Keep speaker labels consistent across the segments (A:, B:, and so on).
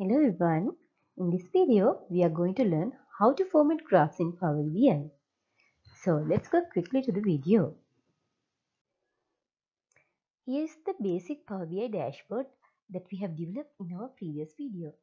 A: Hello everyone. In this video, we are going to learn how to format graphs in Power BI. So let's go quickly to the video. Here is the basic Power BI dashboard that we have developed in our previous video.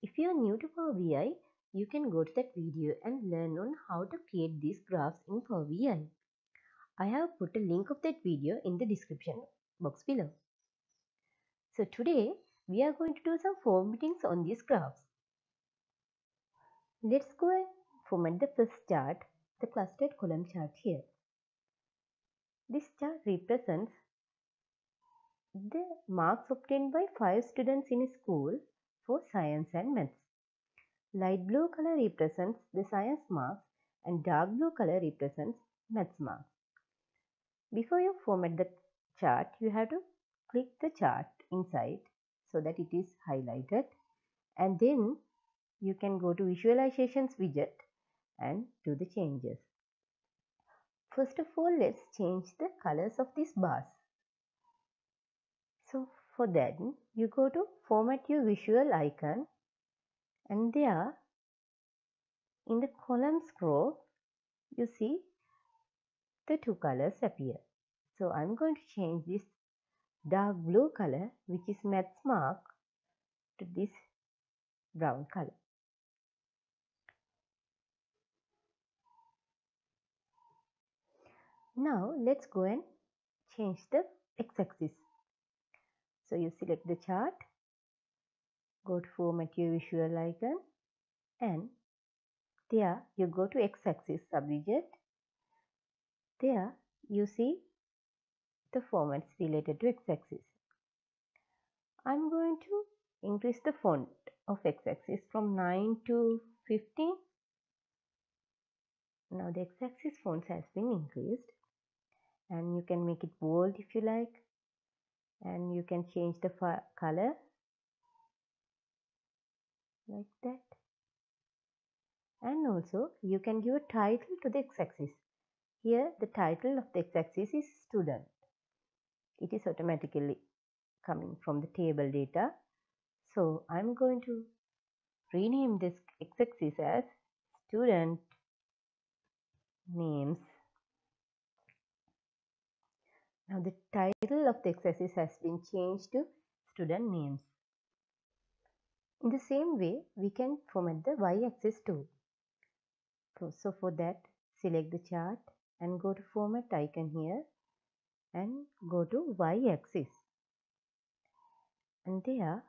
A: If you are new to Power BI, you can go to that video and learn on how to create these graphs in Power BI. I have put a link of that video in the description box below. So today we are going to do some formattings on these graphs. Let's go and format the first chart, the clustered column chart here. This chart represents the marks obtained by 5 students in school for science and maths. Light blue color represents the science marks and dark blue color represents maths marks. Before you format the chart, you have to click the chart inside so that it is highlighted and then you can go to visualizations widget and do the changes. First of all, let's change the colors of these bars. So for that, you go to format your visual icon and there in the columns row, you see the two colors appear. So I'm going to change this dark blue color which is maths mark to this brown color. Now let's go and change the x-axis. So you select the chart, go to format your visual icon and there you go to x-axis subwidget. There you see the formats related to x-axis. I'm going to increase the font of x-axis from 9 to 15. Now the x-axis font has been increased and you can make it bold if you like and you can change the color like that and also you can give a title to the x-axis here the title of the x-axis is student it is automatically coming from the table data. So I'm going to rename this x-axis as student names. Now the title of the x-axis has been changed to student names. In the same way, we can format the y-axis too. So for that, select the chart and go to format icon here and go to y-axis. And there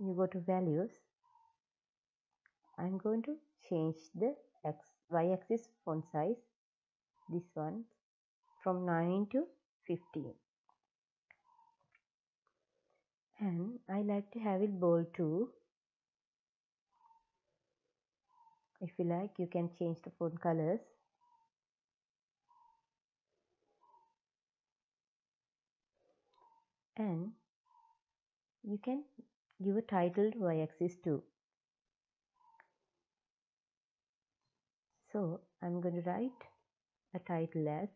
A: you go to values. I'm going to change the x y-axis font size this one from 9 to 15 and I like to have it bold too. If you like you can change the font colors and you can give a title to y-axis too. So I'm going to write a title as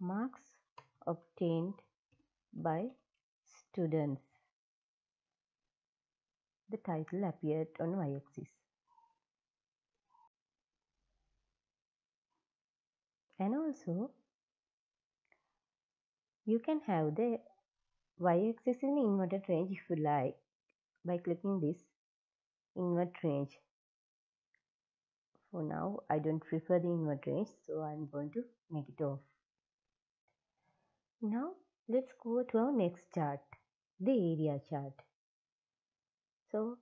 A: marks obtained by students. The title appeared on y-axis. And also you can have the y-axis in inverted range if you like? By clicking this invert range. For now I don't prefer the invert range so I'm going to make it off. Now let's go to our next chart the area chart. So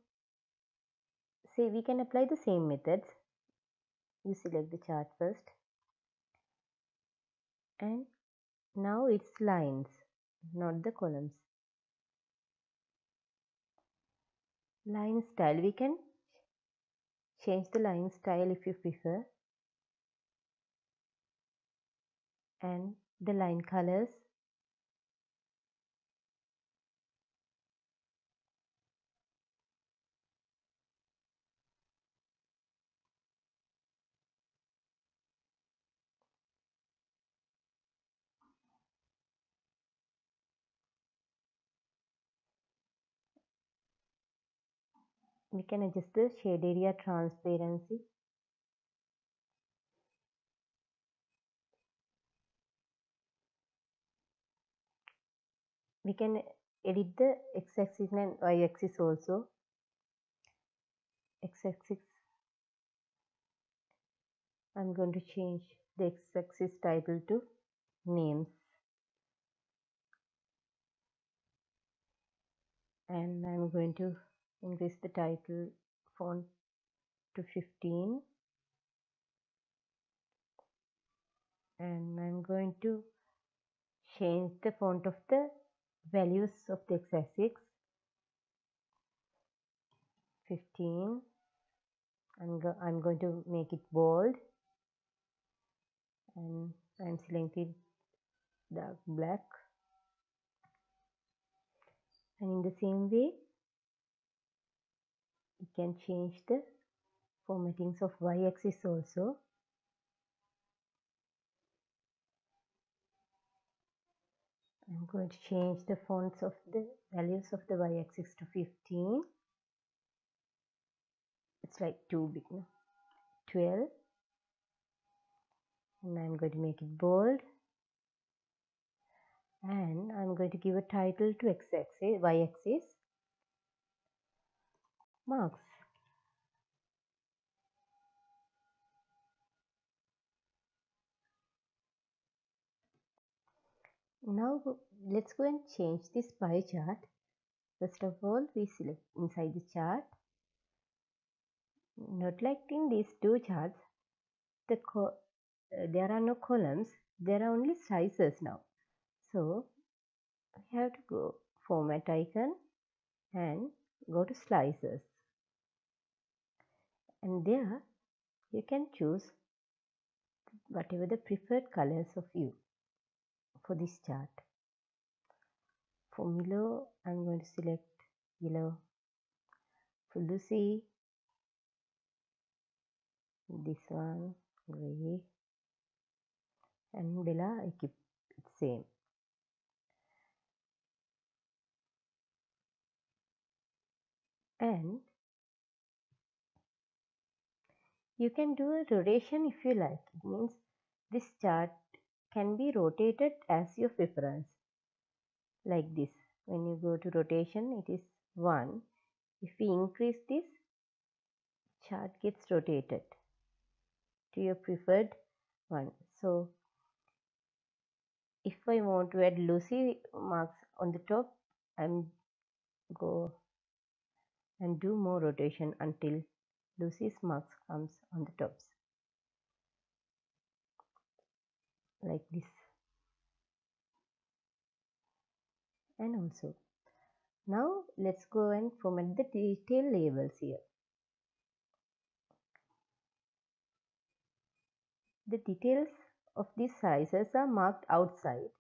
A: say we can apply the same methods. You select the chart first. And now it's lines not the columns. Line style, we can change the line style if you prefer. And the line colors. We can adjust the shade area transparency. We can edit the x-axis and y-axis also. X-axis. I'm going to change the x-axis title to names. And I'm going to increase the title font to 15 and I'm going to change the font of the values of the x-axis. 15 I'm, go I'm going to make it bold. And I'm selecting dark black. And in the same way you can change the formattings of y-axis also. I'm going to change the fonts of the values of the y-axis to 15 it's like too big now. 12 and I'm going to make it bold. And I'm going to give a title to x-axis y-axis marks now let's go and change this pie chart. First of all we select inside the chart. Not like in these two charts the uh, there are no columns there are only slices now. So we have to go format icon and go to slices and there you can choose whatever the preferred colors of you for this chart. For Milo, I'm going to select yellow. For Lucy, this one, gray. And Bella, I keep it same. And you can do a rotation if you like. It means this chart can be rotated as your preference. Like this. When you go to rotation it is 1 if we increase this chart gets rotated to your preferred one. So if I want to add Lucy marks on the top I'm go and do more rotation until Lucy's marks comes on the tops. Like this. And also now let's go and format the detail labels here. The details of these sizes are marked outside.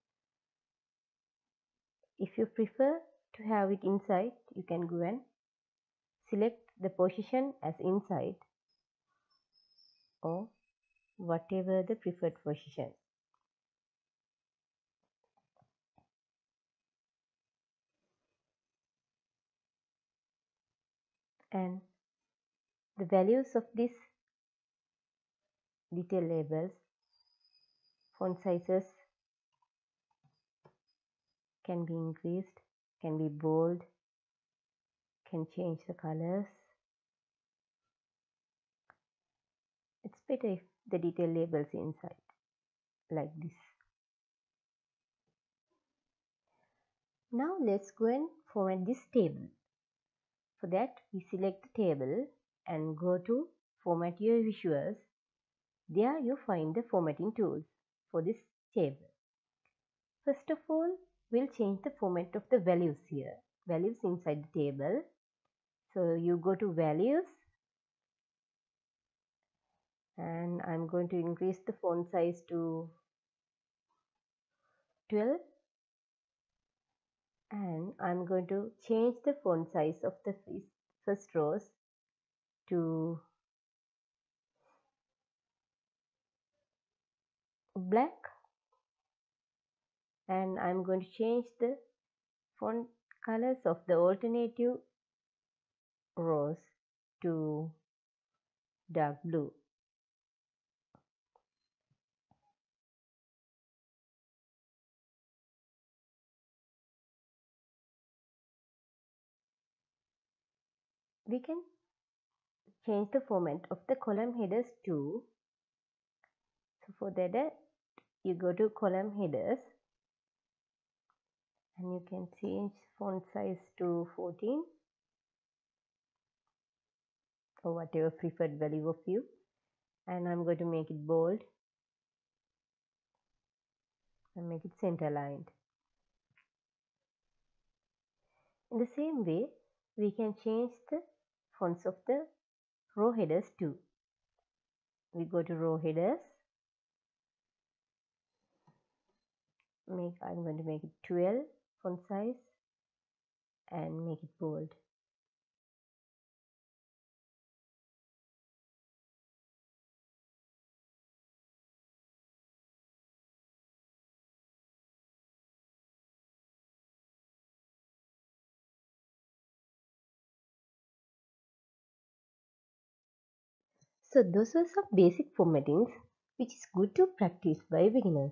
A: If you prefer to have it inside you can go and select the position as inside or whatever the preferred position. And the values of these detail labels font sizes can be increased can be bold can change the colors it's better if the detail labels inside like this now let's go and format this table for that, we select the table and go to Format Your Visuals. There you find the formatting tools for this table. First of all, we'll change the format of the values here. Values inside the table. So you go to Values. And I'm going to increase the font size to 12 and I'm going to change the font size of the first rows to black. And I'm going to change the font colors of the alternative rows to dark blue. We can change the format of the column headers too. So for that uh, you go to column headers and you can change font size to 14 or whatever preferred value of you and I'm going to make it bold and make it center aligned. In the same way, we can change the fonts of the row headers too. We go to row headers. Make I'm going to make it 12 font size and make it bold. So those are some basic formattings which is good to practice by beginners.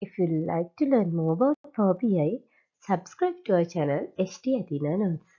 A: If you like to learn more about Power BI, subscribe to our channel HT Athena Notes.